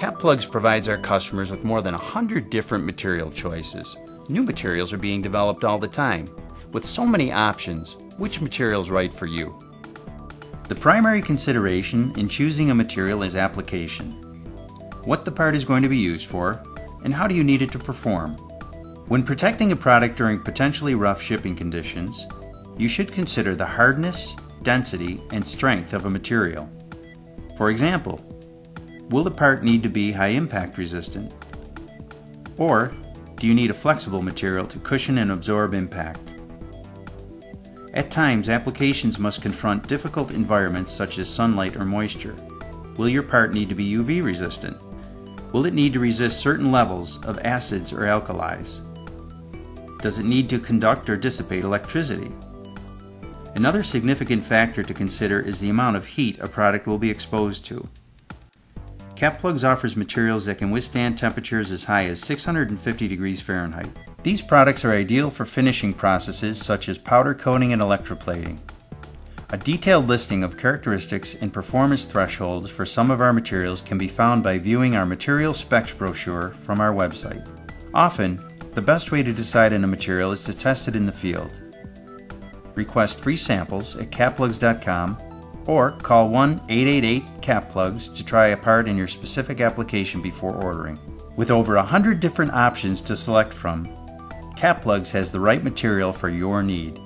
Caplugs provides our customers with more than 100 different material choices. New materials are being developed all the time. With so many options, which material is right for you? The primary consideration in choosing a material is application. What the part is going to be used for, and how do you need it to perform? When protecting a product during potentially rough shipping conditions, you should consider the hardness, density, and strength of a material. For example, will the part need to be high impact resistant? Or do you need a flexible material to cushion and absorb impact? At times, applications must confront difficult environments such as sunlight or moisture. Will your part need to be UV resistant? Will it need to resist certain levels of acids or alkalis? Does it need to conduct or dissipate electricity? Another significant factor to consider is the amount of heat a product will be exposed to. Caplugs offers materials that can withstand temperatures as high as 650 degrees Fahrenheit. These products are ideal for finishing processes such as powder coating and electroplating. A detailed listing of characteristics and performance thresholds for some of our materials can be found by viewing our material specs brochure from our website. Often, the best way to decide on a material is to test it in the field. Request free samples at caplugs.com or call 1 888 Caplugs to try a part in your specific application before ordering. With over 100 different options to select from, Caplugs has the right material for your need.